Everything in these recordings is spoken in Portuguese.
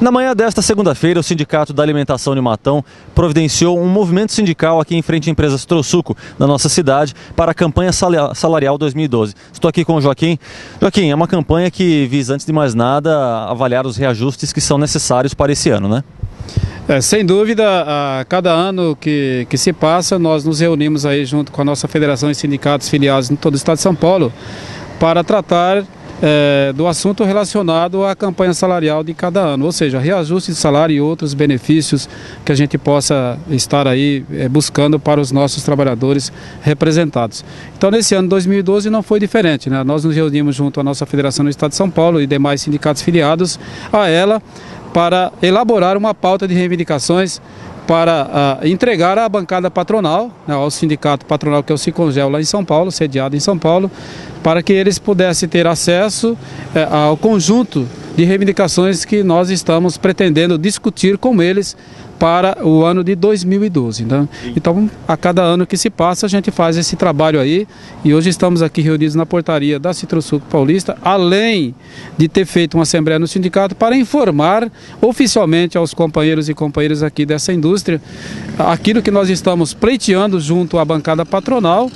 Na manhã desta segunda-feira, o Sindicato da Alimentação de Matão providenciou um movimento sindical aqui em frente à empresa Citrosuco, na nossa cidade, para a campanha salarial 2012. Estou aqui com o Joaquim. Joaquim, é uma campanha que visa, antes de mais nada, avaliar os reajustes que são necessários para esse ano, né? É, sem dúvida, a cada ano que, que se passa, nós nos reunimos aí junto com a nossa federação e sindicatos filiados em todo o estado de São Paulo para tratar é, do assunto relacionado à campanha salarial de cada ano, ou seja, reajuste de salário e outros benefícios que a gente possa estar aí é, buscando para os nossos trabalhadores representados. Então, nesse ano 2012 não foi diferente, né? Nós nos reunimos junto à nossa federação no Estado de São Paulo e demais sindicatos filiados a ela para elaborar uma pauta de reivindicações para uh, entregar à bancada patronal, né, ao sindicato patronal que é o Cicongel lá em São Paulo, sediado em São Paulo, para que eles pudessem ter acesso uh, ao conjunto de reivindicações que nós estamos pretendendo discutir com eles para o ano de 2012. Né? Então, a cada ano que se passa, a gente faz esse trabalho aí. E hoje estamos aqui reunidos na portaria da Citrosuco Paulista, além de ter feito uma assembleia no sindicato para informar oficialmente aos companheiros e companheiras aqui dessa indústria aquilo que nós estamos pleiteando junto à bancada patronal.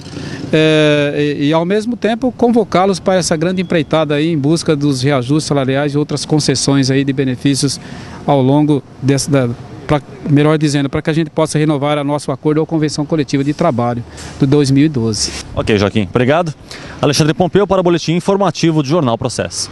É, e, ao mesmo tempo convocá-los para essa grande empreitada aí em busca dos reajustes salariais e outras concessões aí de benefícios ao longo dessa, pra, melhor dizendo, para que a gente possa renovar a nosso acordo ou convenção coletiva de trabalho do 2012. Ok, Joaquim, obrigado. Alexandre Pompeu para o Boletim Informativo do Jornal Processo.